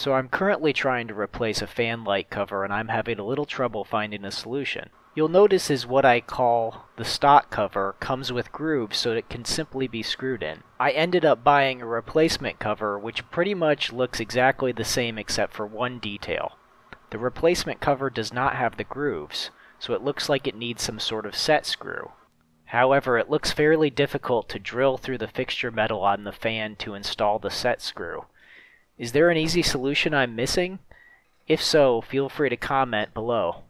So I'm currently trying to replace a fan light cover and I'm having a little trouble finding a solution. You'll notice is what I call the stock cover comes with grooves so it can simply be screwed in. I ended up buying a replacement cover which pretty much looks exactly the same except for one detail. The replacement cover does not have the grooves, so it looks like it needs some sort of set screw. However, it looks fairly difficult to drill through the fixture metal on the fan to install the set screw. Is there an easy solution I'm missing? If so, feel free to comment below.